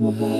You.